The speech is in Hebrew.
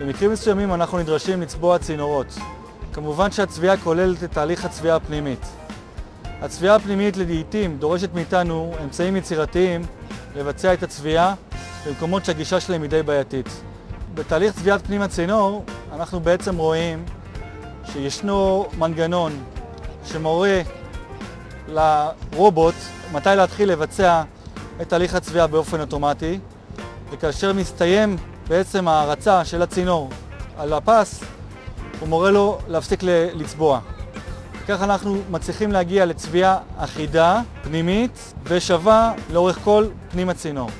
במקרים מסוימים אנחנו נדרשים לצבוע צינורות. כמובן שהצביעה כוללת את תהליך הצביעה הפנימית. הצביעה הפנימית לעיתים דורשת מאיתנו אמצעים יצירתיים לבצע את הצביעה במקומות שהגישה שלהם היא די בעייתית. בתהליך צביעת פנים הצינור אנחנו בעצם רואים שישנו מנגנון שמורה לרובוט מתי להתחיל לבצע את תהליך הצביעה באופן אוטומטי וכאשר מסתיים בעצם ההרצה של הצינור על הפס הוא מורה לו להפסיק לצבוע. כך אנחנו מצליחים להגיע לצביעה אחידה, פנימית ושווה לאורך כל פנים הצינור.